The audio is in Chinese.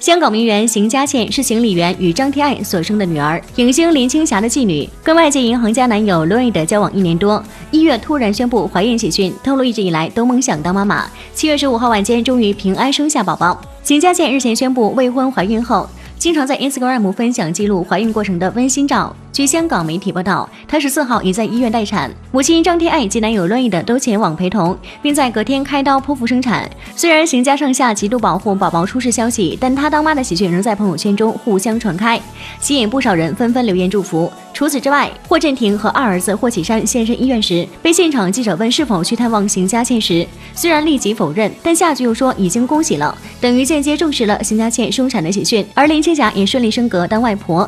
香港名媛邢佳倩是邢李媛与张天爱所生的女儿，影星林青霞的继女，跟外界银行家男友 Lloyd 交往一年多，一月突然宣布怀孕喜讯，透露一直以来都梦想当妈妈。七月十五号晚间，终于平安生下宝宝。邢佳倩日前宣布未婚怀孕后，经常在 Instagram 分享记录怀孕过程的温馨照。据香港媒体报道，她十四号已在医院待产，母亲张天爱及男友乐意的都前往陪同，并在隔天开刀剖腹生产。虽然邢家上下极度保护宝宝出事消息，但她当妈的喜讯仍在朋友圈中互相传开，吸引不少人纷纷留言祝福。除此之外，霍震霆和二儿子霍启山现身医院时，被现场记者问是否去探望邢家倩时，虽然立即否认，但下句又说已经恭喜了，等于间接证实了邢家倩生产的喜讯。而林青霞也顺利升格当外婆。